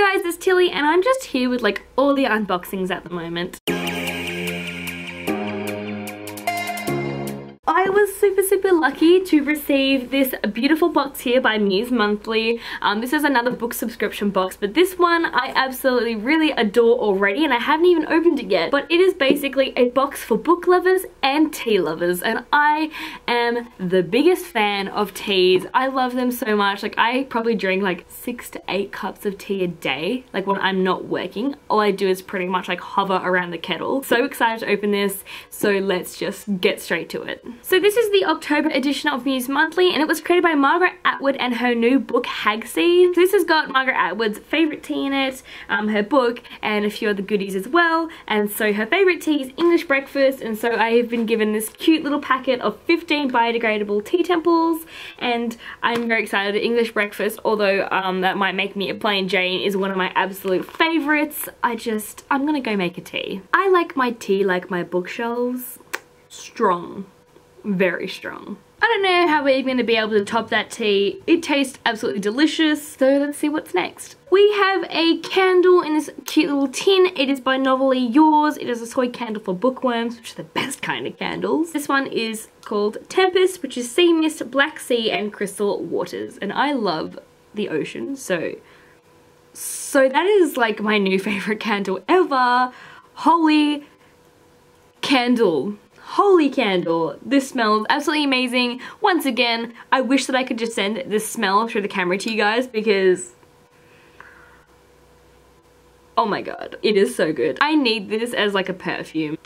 guys, it's Tilly and I'm just here with like all the unboxings at the moment. I was super super lucky to receive this beautiful box here by Muse Monthly. Um, this is another book subscription box but this one I absolutely really adore already and I haven't even opened it yet but it is basically a box for book lovers and tea lovers and I am the biggest fan of teas. I love them so much like I probably drink like six to eight cups of tea a day like when I'm not working. All I do is pretty much like hover around the kettle. So excited to open this so let's just get straight to it. So this is the October edition of Muse Monthly and it was created by Margaret Atwood and her new book Hagseed. So this has got Margaret Atwood's favourite tea in it, um, her book and a few other goodies as well and so her favourite tea is English breakfast and so I have been given this cute little packet of 15 biodegradable tea temples and I'm very excited. English breakfast although um, that might make me a plain Jane is one of my absolute favourites. I just, I'm gonna go make a tea. I like my tea like my bookshelves strong very strong. I don't know how we're even going to be able to top that tea. It tastes absolutely delicious, so let's see what's next. We have a candle in this cute little tin. It is by Novelly Yours. It is a soy candle for bookworms, which are the best kind of candles. This one is called Tempest, which is sea mist, black sea, and crystal waters. And I love the ocean, so... So that is like my new favorite candle ever. Holy candle holy candle this smells absolutely amazing once again I wish that I could just send this smell through the camera to you guys because oh my god it is so good I need this as like a perfume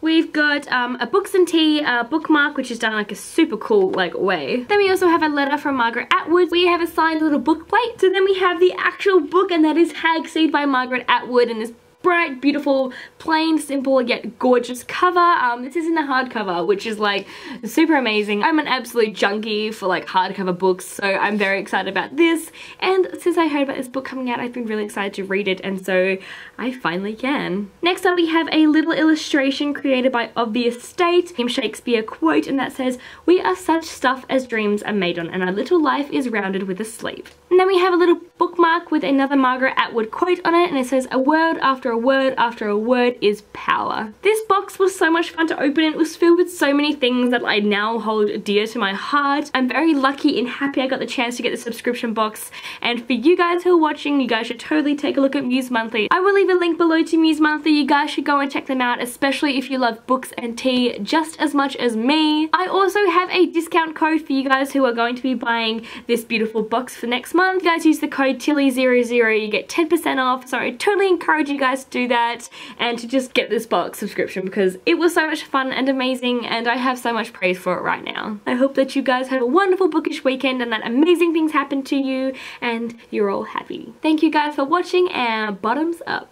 We've got um, a books and tea uh, bookmark which is done like a super cool like way. Then we also have a letter from Margaret Atwood. We have a signed little book plate. So then we have the actual book and that is Hagseed by Margaret Atwood and this bright, beautiful, plain, simple, yet gorgeous cover. Um, this is in the hardcover, which is like super amazing. I'm an absolute junkie for like hardcover books, so I'm very excited about this. And since I heard about this book coming out, I've been really excited to read it, and so I finally can. Next up, we have a little illustration created by Obvious State, William Shakespeare quote, and that says, We are such stuff as dreams are made on, and our little life is rounded with a sleep. And then we have a little bookmark with another Margaret Atwood quote on it, and it says, A word after a word after a word is power. This box was so much fun to open. and It was filled with so many things that I now hold dear to my heart. I'm very lucky and happy I got the chance to get the subscription box. And for you guys who are watching, you guys should totally take a look at Muse Monthly. I will leave a link below to Muse Monthly. You guys should go and check them out, especially if you love books and tea just as much as me. I also have a discount code for you guys who are going to be buying this beautiful box for next month. You guys use the code TILLY00, you get 10% off. So I totally encourage you guys to do that and to just get this box subscription because it was so much fun and amazing and I have so much praise for it right now. I hope that you guys have a wonderful bookish weekend and that amazing things happen to you and you're all happy. Thank you guys for watching and bottoms up.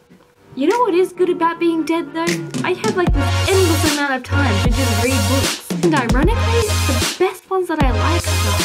You know what is good about being dead though? I have like this endless amount of time to just read books. And ironically, the best ones that I like